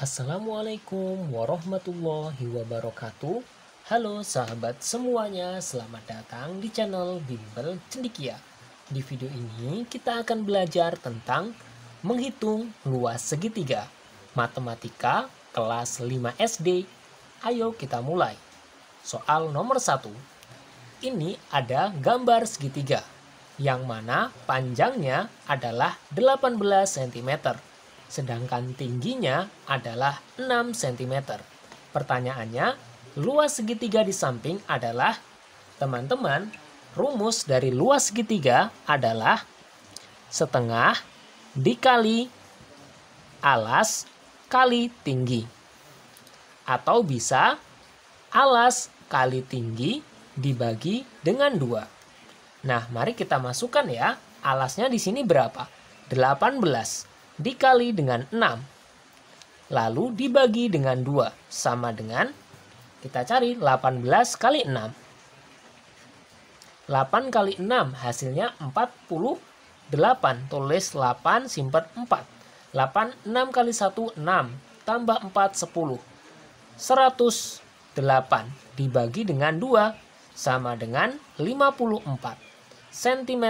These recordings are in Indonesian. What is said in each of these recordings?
Assalamualaikum warahmatullahi wabarakatuh. Halo sahabat semuanya, selamat datang di channel Bimbel Cendikia. Di video ini kita akan belajar tentang menghitung luas segitiga. Matematika kelas 5 SD Ayo kita mulai. Soal nomor 1 Ini ada gambar segitiga yang mana panjangnya adalah 18 cm sedangkan tingginya adalah 6 cm. Pertanyaannya, luas segitiga di samping adalah, teman-teman, rumus dari luas segitiga adalah setengah dikali alas kali tinggi. Atau bisa alas kali tinggi dibagi dengan dua. Nah, mari kita masukkan ya. Alasnya di sini berapa? 18 dikali dengan 6. Lalu dibagi dengan 2 sama dengan kita cari 18 kali 6. 8 kali 6 hasilnya 48. Tulis 8 simpan 4. 8 6 kali 1 6 tambah 4 10. 108 dibagi dengan 2 sama dengan 54 cm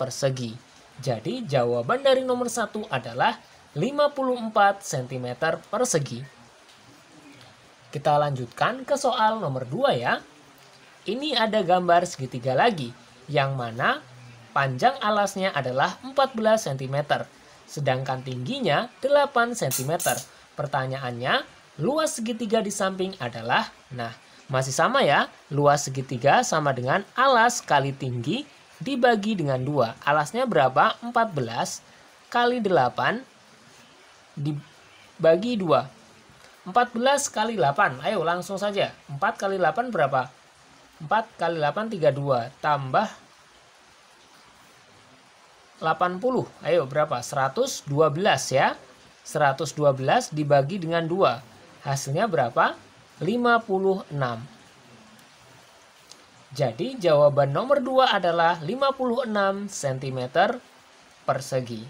persegi. Jadi jawaban dari nomor 1 adalah 54 cm persegi. Kita lanjutkan ke soal nomor 2 ya. Ini ada gambar segitiga lagi, yang mana panjang alasnya adalah 14 cm, sedangkan tingginya 8 cm. Pertanyaannya, luas segitiga di samping adalah, nah masih sama ya, luas segitiga sama dengan alas kali tinggi dibagi dengan 2. Alasnya berapa? 14 kali 8 dibagi 2. 14 kali 8. Ayo langsung saja. 4 kali 8 berapa? 4 kali 8 32 tambah 80. Ayo berapa? 112 ya. 112 dibagi dengan 2. Hasilnya berapa? 56. Jadi jawaban nomor 2 adalah 56 cm persegi.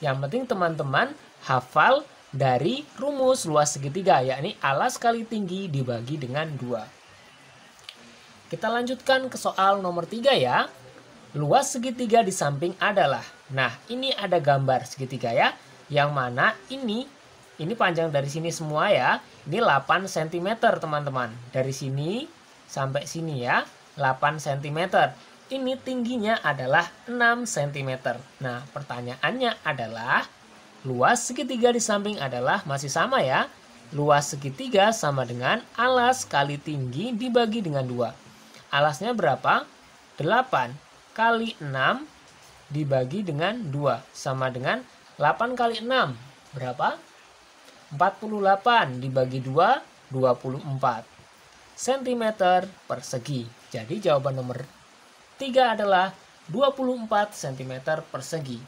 Yang penting teman-teman hafal dari rumus luas segitiga yakni alas kali tinggi dibagi dengan 2. Kita lanjutkan ke soal nomor 3 ya. Luas segitiga di samping adalah. Nah, ini ada gambar segitiga ya. Yang mana ini ini panjang dari sini semua ya. Ini 8 cm teman-teman. Dari sini sampai sini ya 8 cm ini tingginya adalah 6 cm nah pertanyaannya adalah luas segitiga di samping adalah masih sama ya? Luas segitiga sama dengan alas kali tinggi dibagi dengan 2 alasnya berapa? 8 kali 6 dibagi dengan 2 sama dengan 8 kali 6 berapa? 48 dibagi 2 24 cm persegi. Jadi jawaban nomor 3 adalah 24 cm persegi.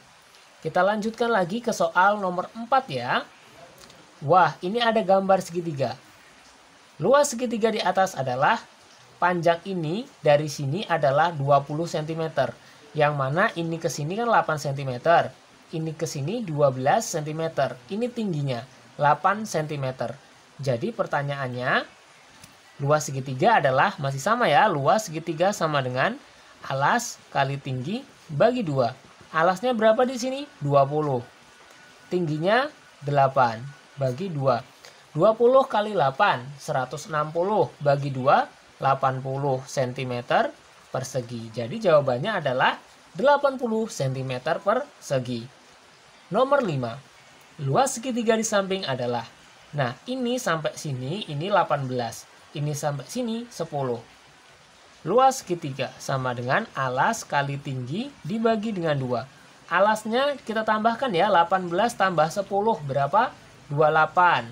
Kita lanjutkan lagi ke soal nomor 4 ya. Wah, ini ada gambar segitiga. Luas segitiga di atas adalah panjang ini dari sini adalah 20 cm. Yang mana ini ke sini kan 8 cm. Ini ke sini 12 cm. Ini tingginya 8 cm. Jadi pertanyaannya Luas segitiga adalah masih sama ya, luas segitiga sama dengan alas kali tinggi bagi 2. Alasnya berapa di sini? 20. Tingginya 8 bagi 2. 20 kali 8, 160 bagi 2, 80 cm persegi. Jadi jawabannya adalah 80 cm persegi. Nomor 5. Luas segitiga di samping adalah Nah, ini sampai sini ini 18 ini sampai sini 10. Luas segitiga sama dengan alas kali tinggi dibagi dengan 2. Alasnya kita tambahkan ya 18 tambah 10 berapa? 28.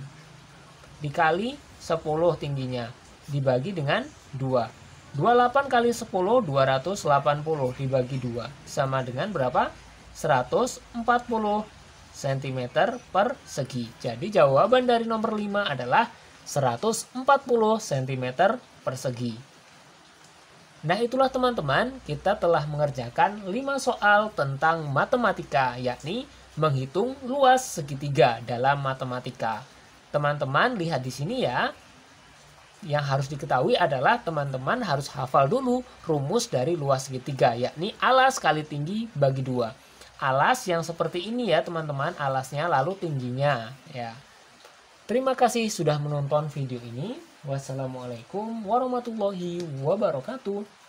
Dikali 10 tingginya dibagi dengan 2. 28 kali 10 280 dibagi 2 sama dengan berapa? 140 cm per segi. Jadi jawaban dari nomor 5 adalah 140 cm persegi. Nah itulah teman-teman, kita telah mengerjakan 5 soal tentang matematika, yakni menghitung luas segitiga dalam matematika. Teman-teman lihat di sini ya. Yang harus diketahui adalah teman-teman harus hafal dulu rumus dari luas segitiga, yakni alas kali tinggi bagi dua. Alas yang seperti ini ya teman-teman, alasnya lalu tingginya ya. Terima kasih sudah menonton video ini. Wassalamualaikum warahmatullahi wabarakatuh.